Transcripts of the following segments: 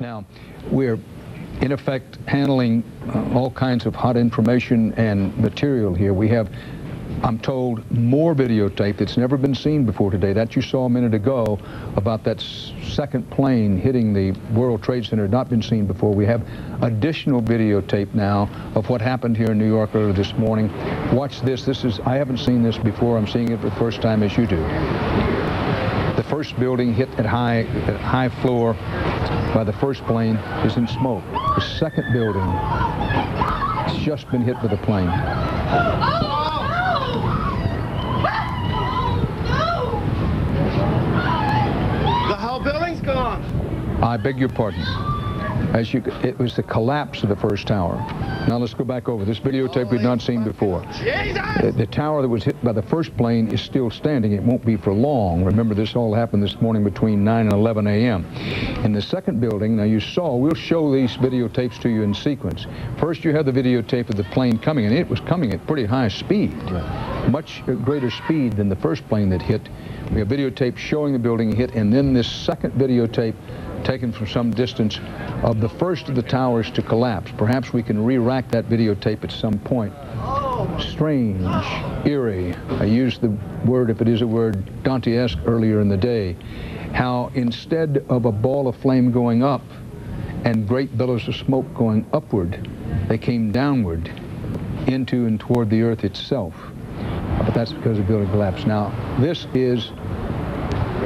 Now, we're in effect handling uh, all kinds of hot information and material here. We have I'm told, more videotape that's never been seen before today. That you saw a minute ago about that second plane hitting the World Trade Center, not been seen before. We have additional videotape now of what happened here in New York earlier this morning. Watch this. This is, I haven't seen this before. I'm seeing it for the first time as you do. The first building hit at high, at high floor by the first plane is in smoke. The second building has just been hit with a plane. The whole building's gone. I beg your pardon. As you, it was the collapse of the first tower. Now let's go back over this videotape we've not seen before. The, the, tower that was hit by the first plane is still standing. It won't be for long. Remember, this all happened this morning between 9 and 11 a.m. In the second building, now you saw, we'll show these videotapes to you in sequence. First, you have the videotape of the plane coming, and it was coming at pretty high speed, much greater speed than the first plane that hit. We have videotape showing the building hit, and then this second videotape taken from some distance of the first of the towers to collapse. Perhaps we can re-rack that videotape at some point. Strange, eerie. I used the word, if it is a word, Dantesque earlier in the day. How instead of a ball of flame going up and great billows of smoke going upward, they came downward into and toward the earth itself. But that's because the building collapsed. Now, this is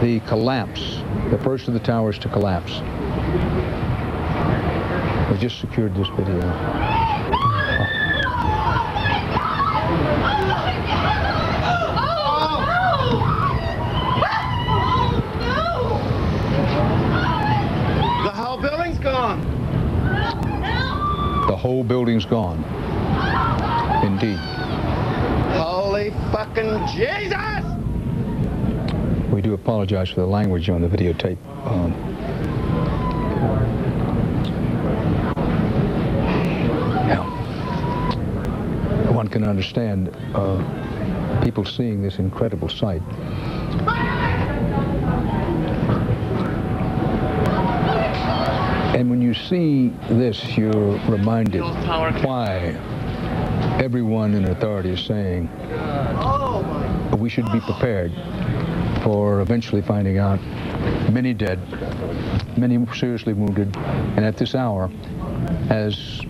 the collapse, the first of the towers to collapse. We just secured this video. The whole building's gone. The whole building's gone. Indeed. Holy fucking Jesus! Do apologize for the language on the videotape. Um, one can understand uh, people seeing this incredible sight. And when you see this, you're reminded why everyone in authority is saying we should be prepared for eventually finding out many dead, many seriously wounded, and at this hour, as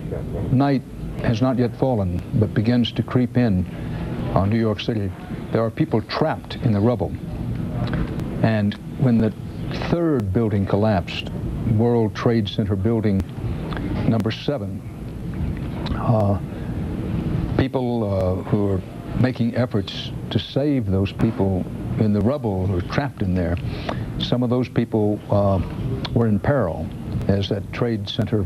night has not yet fallen, but begins to creep in on New York City, there are people trapped in the rubble. And when the third building collapsed, World Trade Center building number seven, uh, people uh, who are making efforts to save those people in the rubble who were trapped in there. Some of those people uh, were in peril as that trade center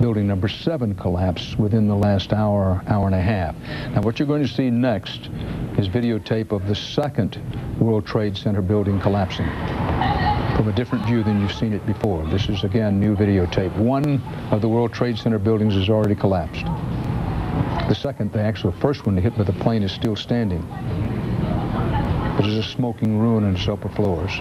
building number seven collapsed within the last hour, hour and a half. Now what you're going to see next is videotape of the second World Trade Center building collapsing from a different view than you've seen it before. This is again new videotape. One of the World Trade Center buildings has already collapsed. The second, the actual first one to hit by the plane is still standing. Is a smoking ruin in its floors.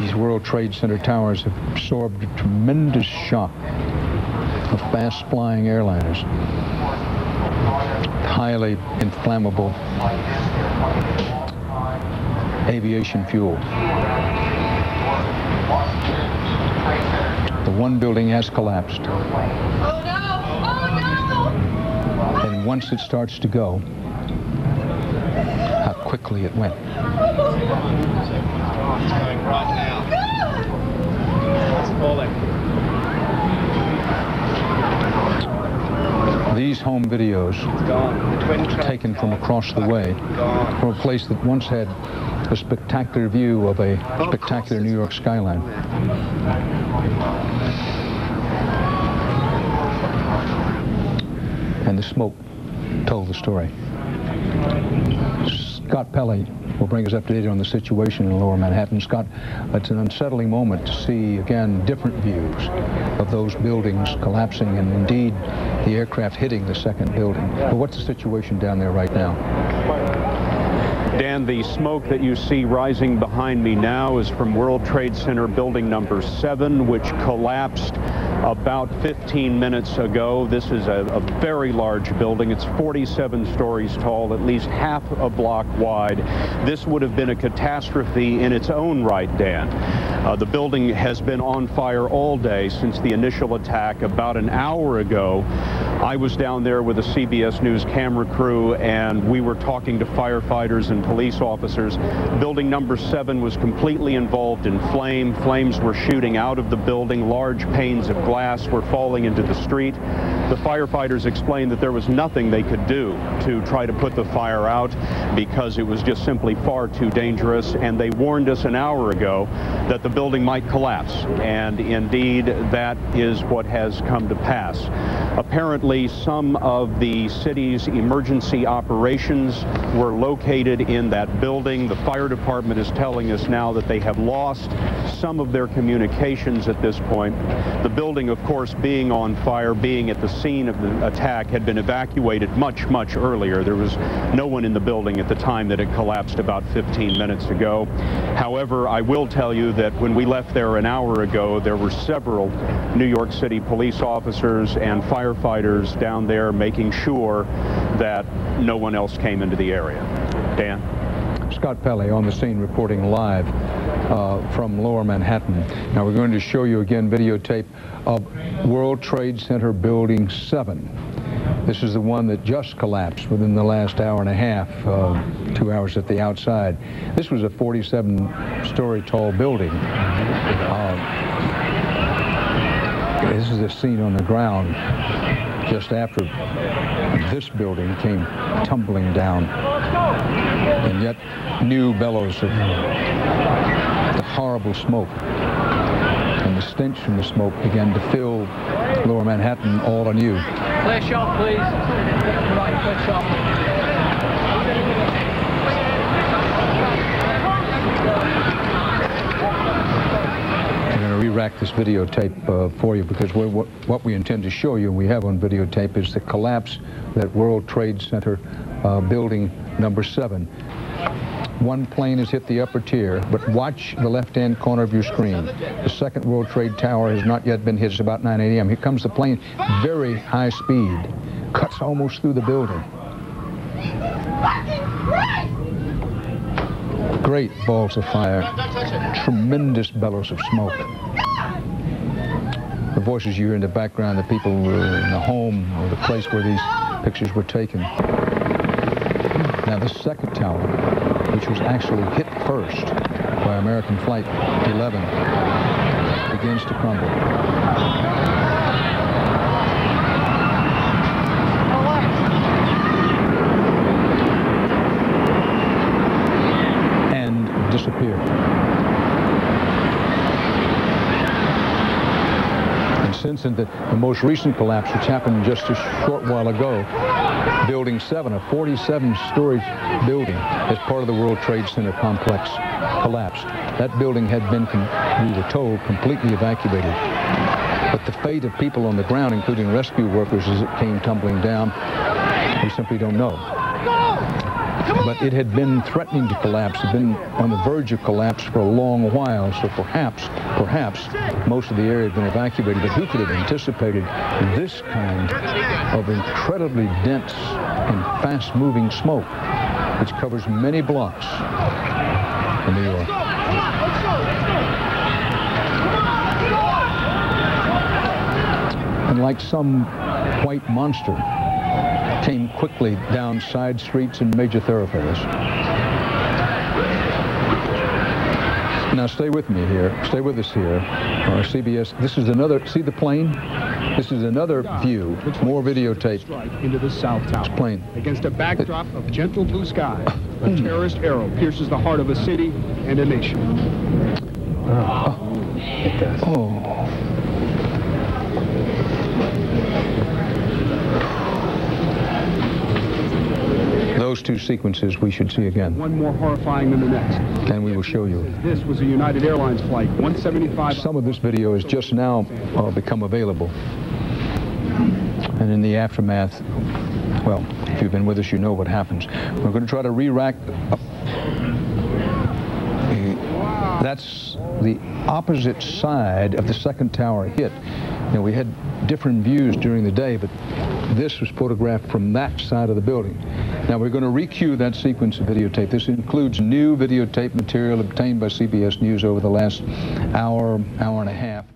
These World Trade Center towers have absorbed a tremendous shock of fast-flying airliners, highly inflammable aviation fuel. The one building has collapsed. Oh no! Oh no! And once it starts to go, how quickly it went. it's going. It's falling. These home videos taken from across the way from a place that once had a spectacular view of a spectacular New York skyline. And the smoke told the story. Scott Pelley will bring us up to date on the situation in lower Manhattan. Scott, it's an unsettling moment to see, again, different views of those buildings collapsing and indeed the aircraft hitting the second building. But what's the situation down there right now? Dan, the smoke that you see rising behind me now is from World Trade Center building number seven, which collapsed about 15 minutes ago. This is a, a, very large building. It's 47 stories tall, at least half a block wide. This would have been a catastrophe in its own right, Dan. Uh, the building has been on fire all day since the initial attack about an hour ago. I was down there with a CBS News camera crew, and we were talking to firefighters and police officers. Building number seven was completely involved in flame. Flames were shooting out of the building. Large panes of glass were falling into the street. The firefighters explained that there was nothing they could do to try to put the fire out because it was just simply far too dangerous. And they warned us an hour ago that the building might collapse. And indeed, that is what has come to pass. Apparently, some of the city's emergency operations were located in that building. The fire department is telling us now that they have lost some of their communications at this point. The building, of course, being on fire, being at the scene of the attack, had been evacuated much, much earlier. There was no one in the building at the time that it collapsed about 15 minutes ago. However, I will tell you that when we left there an hour ago, there were several New York City police officers and firefighters down there making sure that no one else came into the area. Dan? Scott Pelley on the scene reporting live uh, from lower Manhattan. Now we're going to show you again videotape of World Trade Center Building 7. This is the one that just collapsed within the last hour and a half, uh, two hours at the outside. This was a 47-story tall building. Uh, this is the scene on the ground just after this building came tumbling down. And yet new bellows of the horrible smoke. And the stench from the smoke began to fill lower Manhattan all anew. Clear shot, please. Right, clear shot. Re-rack this videotape uh, for you because what, what, we intend to show you, and we have on videotape, is the collapse that World Trade Center uh, building number seven. One plane has hit the upper tier, but watch the left-hand corner of your screen. The second World Trade Tower has not yet been hit. It's about 9 a.m. Here comes the plane, very high speed, cuts almost through the building. Great balls of fire, tremendous bellows of smoke. Voices you hear in the background, the people in the home or the place where these pictures were taken. Now the second tower, which was actually hit first by American Flight 11, begins to crumble. Since the, the most recent collapse, which happened just a short while ago, Building 7, a 47-story building as part of the World Trade Center complex, collapsed. That building had been, we were told, completely evacuated. But the fate of people on the ground, including rescue workers as it came tumbling down, we simply don't know. But it had been threatening to collapse, had been on the verge of collapse for a long while, so perhaps, perhaps most of the area had been evacuated. But who could have anticipated this kind of incredibly dense and fast-moving smoke, which covers many blocks in New York? And like some white monster, came quickly down side streets and major thoroughfares. Now stay with me here. Stay with us here. Our CBS. This is another. See the plane? This is another view. More videotape. Into the South Tower. It's Plane. Against a backdrop of gentle blue sky, a terrorist arrow pierces the heart of a city and a nation. Ah, oh. oh. Those two sequences we should see again, One more horrifying than the next. and we will show you. This was a United Airlines flight 175. Some of this video has just now uh, become available. And in the aftermath, well, if you've been with us, you know what happens. We're going to try to re-rack. up- That's the opposite side of the second tower hit. You know, we had different views during the day, but this was photographed from that side of the building. Now we're going to recue that sequence of videotape. This includes new videotape material obtained by CBS News over the last hour, hour and a half.